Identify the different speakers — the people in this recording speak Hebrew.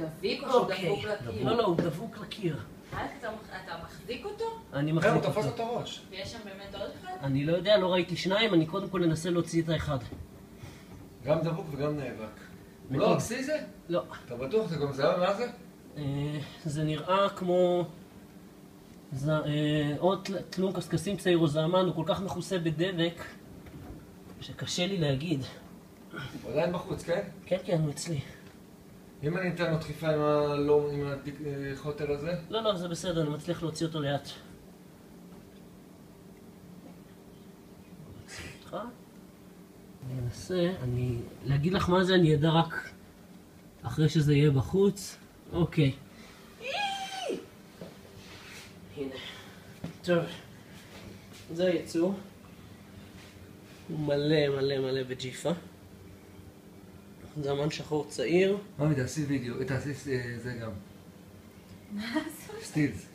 Speaker 1: דביק או שהוא
Speaker 2: אוקיי.
Speaker 1: דפוק לקיר?
Speaker 2: לא, לא, הוא דבוק לקיר.
Speaker 1: אתה מח- אתה מחזיק אותו?
Speaker 2: אני
Speaker 3: כן, הוא
Speaker 2: מחזיק
Speaker 3: תפס לו
Speaker 2: אותו.
Speaker 3: את הראש.
Speaker 1: ויש שם באמת עוד אחד?
Speaker 2: אני לא יודע, לא ראיתי שניים, אני קודם כל אנסה להוציא את האחד.
Speaker 3: גם דבוק וגם נאבק. הוא. לא ארסי זה?
Speaker 2: לא.
Speaker 3: אתה בטוח? זה גם זהה? מה זה?
Speaker 2: אה, זה נראה כמו... זה, אה, עוד תל- תלום קשקשים צעיר או זעמן, הוא כל כך מכוסה בדבק, שקשה לי להגיד.
Speaker 3: הוא עדיין בחוץ, כן?
Speaker 2: כן, כן, הוא אצלי.
Speaker 3: אם אני אתן לו דחיפה עם הלום, עם החוטר הזה?
Speaker 2: לא, לא, זה בסדר, אני מצליח להוציא אותו לאט. אני אנסה, אני... להגיד לך מה זה אני אדע רק אחרי שזה יהיה בחוץ. אוקיי. הנה. טוב. זה היצור. הוא מלא מלא מלא בג'יפה. זמן שחור צעיר.
Speaker 3: ממי, תעשי וידאו, תעשי אה, זה גם.
Speaker 1: מה זה?
Speaker 3: סטילס.